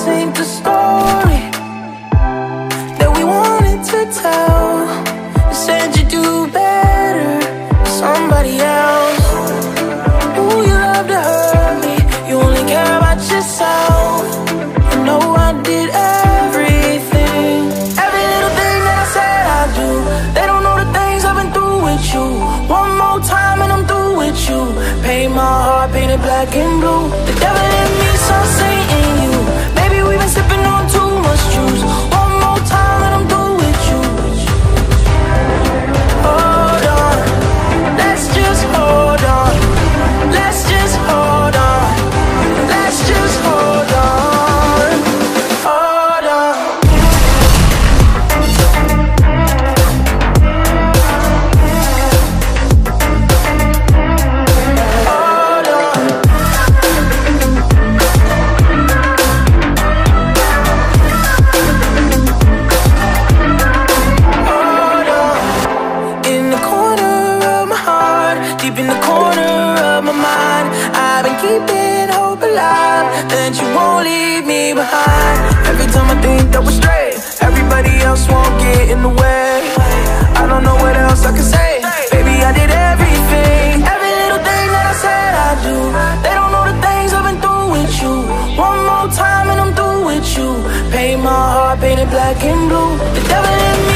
This ain't the story that we wanted to tell. You said you'd do better with somebody else. Ooh, you love to hurt me. You only care about yourself. You know I did everything. Every little thing that I said I do. They don't know the things I've been through with you. One more time and I'm through with you. Paint my heart, paint it black and blue. The devil deep in the corner of my mind, I've been keeping hope alive that you won't leave me behind. Every time I think that we're straight, everybody else won't get in the way. I don't know what else I can say. Baby, I did everything, every little thing that I said I do. They don't know the things I've been through with you. One more time and I'm through with you. Paint my heart, paint it black and blue. The devil in me